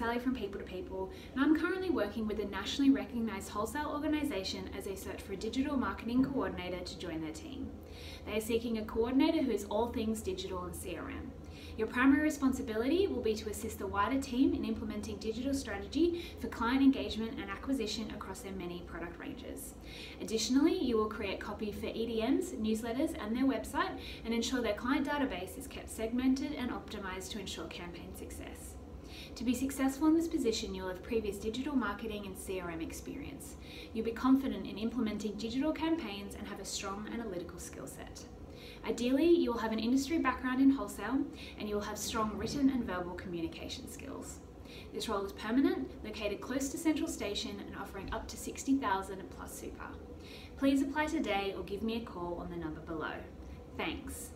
Sally from People to People, and I'm currently working with a nationally recognised wholesale organisation as they search for a digital marketing coordinator to join their team. They are seeking a coordinator who is all things digital and CRM. Your primary responsibility will be to assist the wider team in implementing digital strategy for client engagement and acquisition across their many product ranges. Additionally, you will create copy for EDMs, newsletters, and their website and ensure their client database is kept segmented and optimized to ensure campaign success. To be successful in this position, you'll have previous digital marketing and CRM experience. You'll be confident in implementing digital campaigns and have a strong analytical skill set. Ideally, you will have an industry background in wholesale and you will have strong written and verbal communication skills. This role is permanent, located close to Central Station and offering up to 60,000 plus super. Please apply today or give me a call on the number below. Thanks.